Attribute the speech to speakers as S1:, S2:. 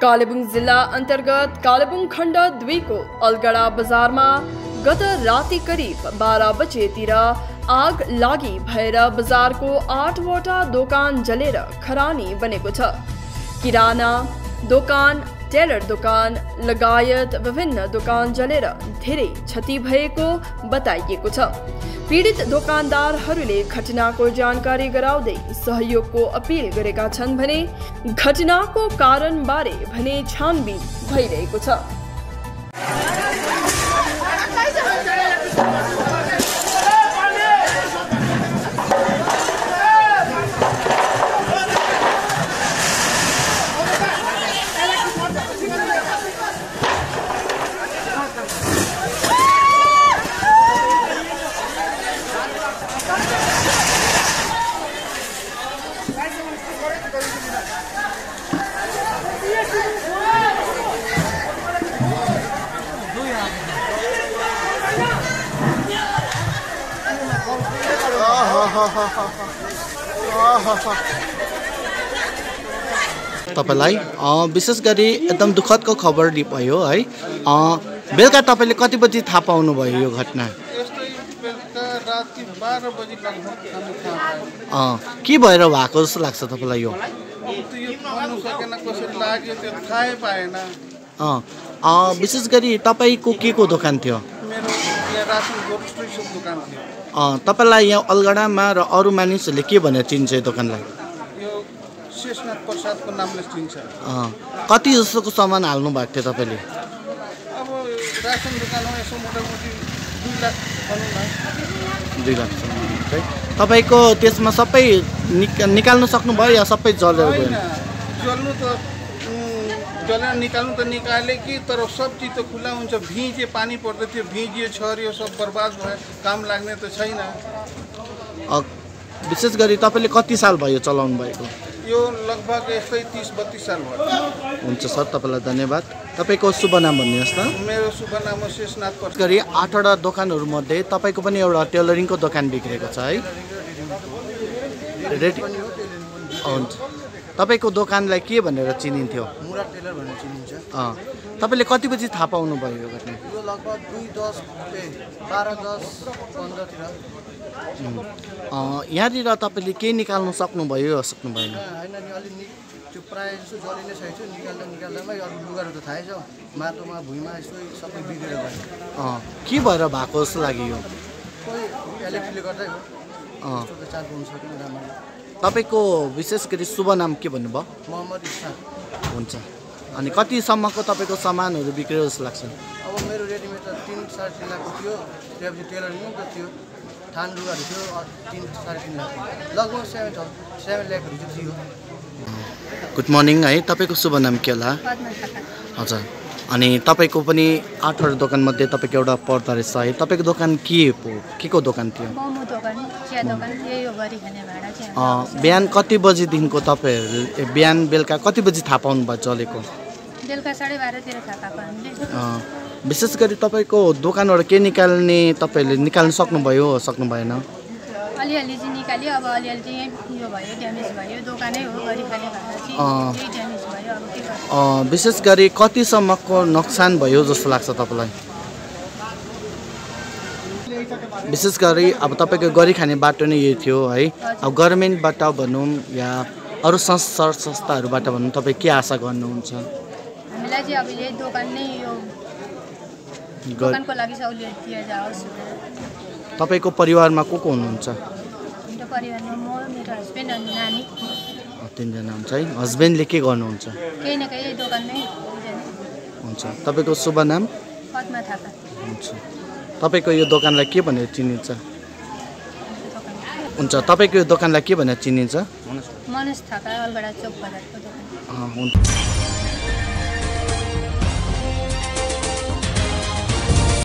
S1: कालेबुंग जिला अंतर्गत कालेबुंग खंड द्वी को अलगड़ा बजार में गत रात करीब बारह बजे तीर आग लगी भर बजार को आठवटा दोकान जलेर खरानी बने किराना दोकान टेलर दोकान लगायत विभिन्न दोकान जलेर धेरै क्षति भएको बताइएको छ। पीडित दोकानदारहरूले घटनाको जानकारी गराउँदै सहयोगको अपिल गरेका छन् भने घटनाको कारणबारे भने छानबिन भइरहेको छ।
S2: तपाईँलाई विशेष गरी एकदम दुःखदको खबर भयो है। बेलुका तपाईँले कति बजी थाहा पाउनुभयो यो घटना? के भएर भएको जस्तो लाग्छ तपाईँलाई यो? विशेष गरी तपाईँको के को दोकान थियो। तपाईँलाई यहाँ अलगडामा र अरू मानिसहरूले के भनेर चिन्छ यो दोकानलाई?
S3: यो शेषनाथ प्रसादको नामले चिन्छ।
S2: अँ, कति जस्तोको सामान हाल्नु भएको थियो तपाईँले?
S3: अब रासन दोकानमा यसो मोटामोटी दुई लाख
S2: दुई तपाईँको त्यसमा सबै निक निकाल्नु सक्नुभयो या सबै जलेर गयो?
S3: जल्नु त जलेर निकाल्नु त निकाले कि तर सब चिज त खुला हुन्छ। भिजे पानी पर्दै थियो भिजियो छरियो सब बर्बाद भयो काम लाग्ने त छैन।
S2: विशेष गरी तपाईँले कति साल भयो चलाउनु भएको?
S3: यो लगभग यस्तै तिस बत्तिस साल भयो।
S2: हुन्छ सर तपाईँलाई धन्यवाद। तपाईँको शुभ नाम भन्नुहोस् त।
S3: मेरो शुभ नाम हो शेषनाथ
S2: गरी आठवटा दोकानहरूमध्ये तपाईँको पनि एउटा टेलरिङको दोकान बिग्रेको छ है। रेडी हुन्छ। तपाईँको दोकानलाई के भनेर चिनिन्थ्यो?
S4: मुराद टेलर भनेर चिनिन्छ।
S2: अँ तपाईँले कति बजी थाहा पाउनुभयो यो घटना?
S4: लगभग दुई दस बाह्र दस पन्ध्रतिर।
S2: यहाँनिर तपाईँले केही निकाल्नु सक्नुभयो सक्नु भएन
S4: त्यो प्रायः जस्तो जलि नै सकेको थियो निकाल्दा निकाल्दामै अरू लुगाहरू त थाहै छ। माटोमा भुइँमा यस्तो सबै बिग्रेर गयो।
S2: के भएर भएको जस्तो लाग्यो यो?
S4: इलेक्ट्रिकले गर्दै हो। चार्ज गर्नु सकेन राम्ररी।
S2: तपाईँको विशेष गरी शुभ नाम के भन्नुभयो?
S4: मोहम्मद इस्सा
S2: हुन्छ। अनि कतिसम्मको तपाईँको सामानहरू बिग्रियो जस्तो लाग्छ?
S4: अब मेरो रेडिमेड त तिन साढे तिन लाखको थियो। त्यसपछि टेलरिङ पनि त थियो। थान लुगाहरू थियो तिन साढे तिन लाख। लगभग सेभेन थाउ सेभेन ल्याकहरू चाहिँ थियो।
S2: गुड मर्निङ है। तपाईँको शुभ नाम के होला? हजुर। अनि तपाईँको पनि आठवटा दोकानमध्ये तपाईँको एउटा पर्दो रहेछ है। तपाईँको दोकान के हो के को दोकान। थियो बिहान कति बजीदेखिको तपाईँहरू बिहान बेलुका कति बजी थाहा पाउनुभयो अँ, विशेष गरी तपाईँको दोकानबाट के निकाल्ने तपाईँहरूले निकाल्नु सक्नुभयो सक्नु भएन
S5: अलिअलि चाहिँ निकाल्यो अब अलिअलि चाहिँ यो भयो ड्यामेज भयो दोकानै हो
S2: विशेष गरी कतिसम्मको नोक्सान भयो जस्तो लाग्छ तपाईँलाई? विशेष गरी अब तपाईँको गरी खाने बाटो नै यही थियो है? अब गभर्मेन्टबाट भनौँ या अरू संस्था संस्थाहरूबाट भनौँ तपाईँ के आशा गर्नुहुन्छ?
S5: हामीलाई चाहिँ अब यही दोकान नै यो
S2: ग-
S5: दोकानको लागि सहुलियत दिएर जाओस्।
S2: तपाईँको परिवारमा को को हुनुहुन्छ?
S5: मेरो परिवारमा म मेरो हस्बेन्ड अनि नानी।
S2: अँ, तिनजना हुन्छ है हस्बेन्डले के गर्नुहुन्छ? हुन्छ। तपाईँको शुभ नाम? हुन्छ। तपाईँको यो दोकानलाई के भनेर चिनिन्छ? हुन्छ। तपाईँको यो दोकानलाई के भनेर चिनिन्छ?
S5: मनोज थापा अलगडा चोक बजारको दोकान।
S2: अँ, हुन्छ।